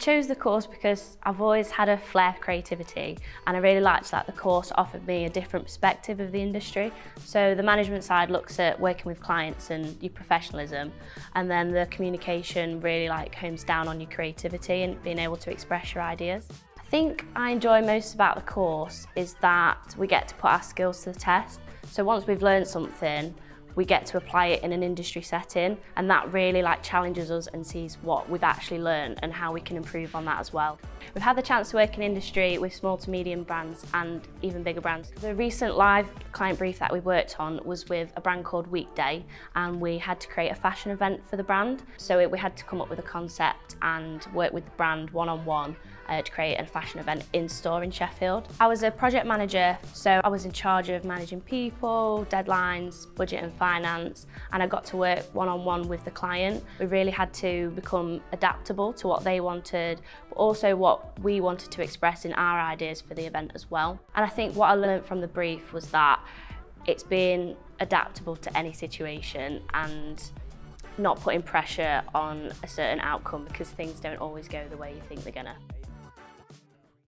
chose the course because I've always had a flair for creativity and I really liked that the course offered me a different perspective of the industry. So the management side looks at working with clients and your professionalism and then the communication really like homes down on your creativity and being able to express your ideas. I think I enjoy most about the course is that we get to put our skills to the test. So once we've learned something, we get to apply it in an industry setting and that really like challenges us and sees what we've actually learned and how we can improve on that as well. We've had the chance to work in industry with small to medium brands and even bigger brands. The recent live client brief that we worked on was with a brand called Weekday and we had to create a fashion event for the brand. So it, we had to come up with a concept and work with the brand one-on-one -on -one uh, to create a fashion event in store in Sheffield. I was a project manager, so I was in charge of managing people, deadlines, budget and finance, and I got to work one-on-one -on -one with the client. We really had to become adaptable to what they wanted, but also what we wanted to express in our ideas for the event as well. And I think what I learned from the brief was that it's being adaptable to any situation and not putting pressure on a certain outcome because things don't always go the way you think they're gonna.